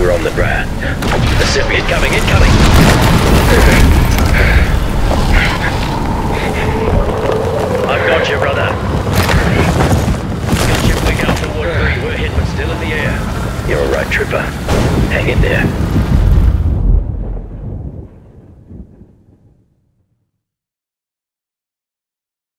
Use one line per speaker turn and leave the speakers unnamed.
We're on the ground. The Cypriot coming, incoming! I've got you, brother. Got your wing out toward three. We're hit, but still in the air. You're all right, Trooper. Hang in there.